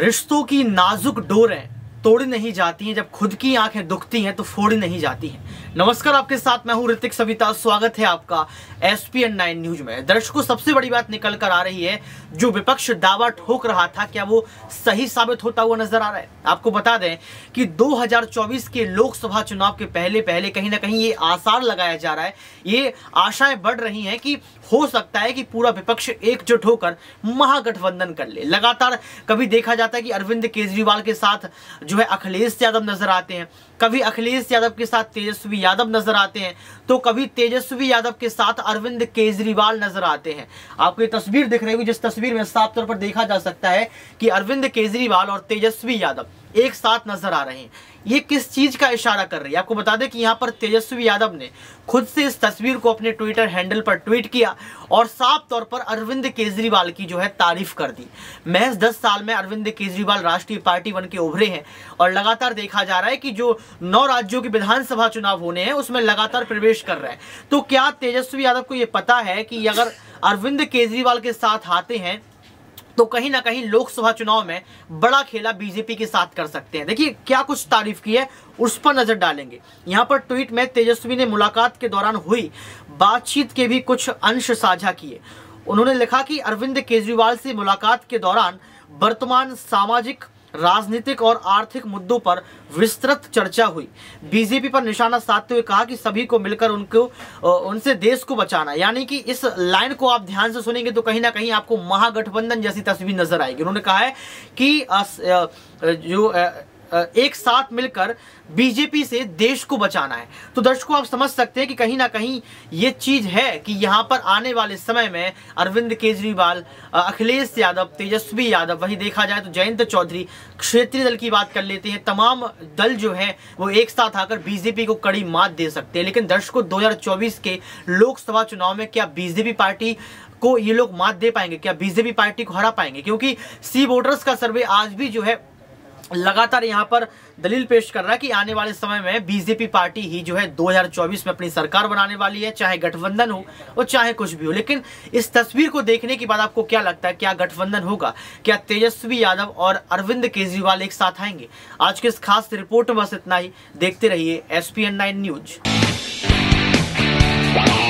रिश्तों की नाजुक डोरें तोड़ी नहीं जाती हैं। जब खुद की आँखें दुखती हैं तो फोड़ी नहीं जाती हैं। नमस्कार, आपके साथ मैं हूँ ऋतिक सविता। स्वागत है आपका S P N nine news में। दर्शकों, सबसे बड़ी बात निकल कर आ रही है, जो विपक्ष दावा ठोक रहा था, क्या वो सही साबित होता हुआ नज़र आ रहा है? आपको बता दें कि 2024 के लोकसभा चुनाव के पहले पहले कहीं ना कहीं ये आसार लगाया जा रहा है। ये आशाएँ बढ़ रही हैं कि हो सकता है कि पूरा विपक्ष एकजुट होकर महागठबंधन कर ले। लगातार कभी देखा जाता है कि अरविंद केजरीवाल के साथ जो है अखिलेश यादव नज़र आते हैं। कभी अखिलेश यादव के साथ तेजस्वी यादव नज़र आते हैं तो कभी तेजस्वी यादव के साथ अरविंद केजरीवाल नज़र आते हैं। आपको ये तस्वीर दिख रही होगी, जिस तस्वीर में साफ़ तौर पर देखा जा सकता है कि अरविंद केजरीवाल और तेजस्वी यादव एक साथ नज़र आ रहे हैं। ये किस चीज़ का इशारा कर रही है? आपको बता दें कि यहाँ पर तेजस्वी यादव ने खुद से इस तस्वीर को अपने ट्विटर हैंडल पर ट्वीट किया और साफ़ तौर पर अरविंद केजरीवाल की जो है तारीफ़ कर दी। महज दस साल में अरविंद केजरीवाल राष्ट्रीय पार्टी बन के उभरे हैं और लगातार देखा जा रहा है कि जो नौ राज्यों के विधानसभा चुनाव होने हैं, उसमें लगातार प्रवेश कर रहे हैं। तो क्या तेजस्वी यादव को ये पता है कि अगर अरविंद केजरीवाल के साथ आते हैं तो कहीं ना कहीं लोकसभा चुनाव में बड़ा खेला बीजेपी के साथ कर सकते हैं। देखिए, क्या कुछ तारीफ़ की है, उस पर नज़र डालेंगे। यहाँ पर ट्वीट में तेजस्वी ने मुलाकात के दौरान हुई, बातचीत के भी कुछ अंश साझा किए। उन्होंने लिखा कि अरविंद केजरीवाल से मुलाकात के दौरान वर्तमान सामाजिक राजनीतिक और आर्थिक मुद्दों पर विस्तृत चर्चा हुई। बीजेपी पर निशाना साधते हुए कहा कि सभी को मिलकर उनको उनसे देश को बचाना। यानी कि इस लाइन को आप ध्यान से सुनेंगे तो कहीं ना कहीं आपको महागठबंधन जैसी तस्वीर नज़र आएगी। उन्होंने कहा है कि जो एक साथ मिलकर बीजेपी से देश को बचाना है। तो दर्शकों, आप समझ सकते हैं कि कहीं ना कहीं ये चीज़ है कि यहाँ पर आने वाले समय में अरविंद केजरीवाल अखिलेश यादव, तेजस्वी यादव, वही देखा जाए तो जयंत चौधरी क्षेत्रीय दल की बात कर लेते हैं। तमाम दल जो है, वो एक साथ आकर बीजेपी को कड़ी मात दे सकते हैं। लेकिन दर्शकों, दो हज़ार चौबीस के लोकसभा चुनाव में क्या बीजेपी पार्टी को ये लोग मात दे पाएँगे? क्या बीजेपी पार्टी को हरा पाएँगे? क्योंकि सी वोटर्स का सर्वे आज भी जो है लगातार यहाँ पर दलील पेश कर रहा है कि आने वाले समय में बीजेपी पार्टी ही जो है 2024 में अपनी सरकार बनाने वाली है, चाहे गठबंधन हो और चाहे कुछ भी हो। लेकिन इस तस्वीर को देखने के बाद आपको क्या लगता है, क्या गठबंधन होगा? क्या तेजस्वी यादव और अरविंद केजरीवाल एक साथ आएँगे? आज के इस खास रिपोर्ट में बस इतना ही। देखते रहिए एस न्यूज़।